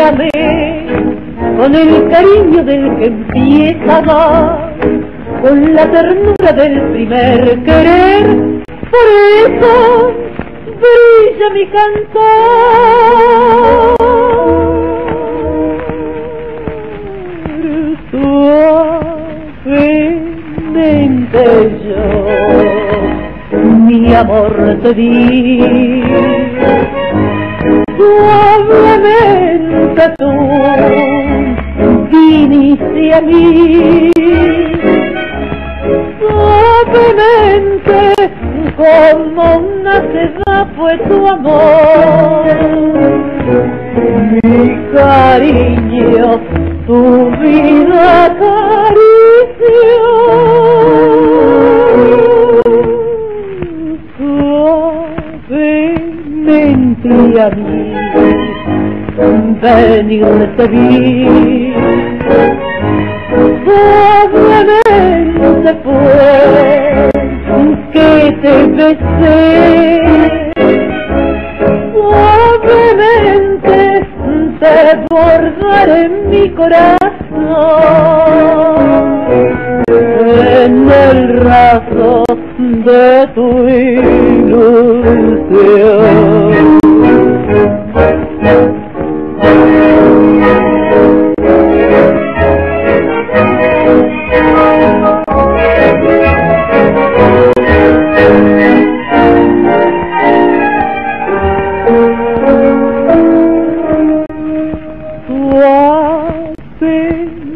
amé con el cariño del que empieza a con la ternura del primer querer, por eso brilla mi cantar. Suavemente yo mi amor te di suavemente tú viniste a mí. Suavemente como una seda fue tu amor. Mi cariño tu vida acarició. Suavemente a mí venirte vi suavemente fue que te besé. Suavemente te bordaré en mi corazón en el raso de tu ilusión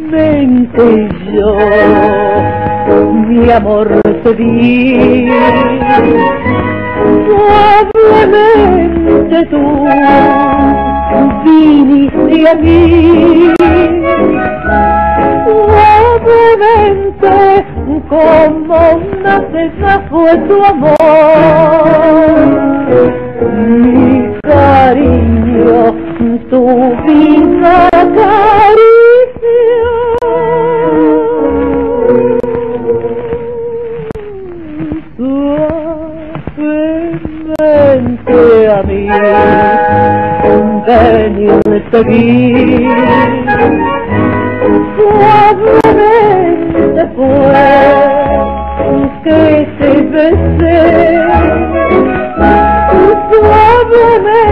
suavemente yo mi amor te di. Suavemente tú viniste a mí. Suavemente como una cesa fue tu amor. Mi vida acarició suavemente a mí venirte vi suavemente fue que te besé suavemente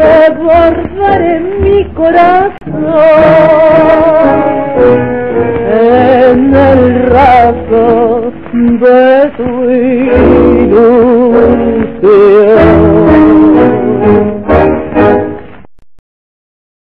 te guardaré en mi corazón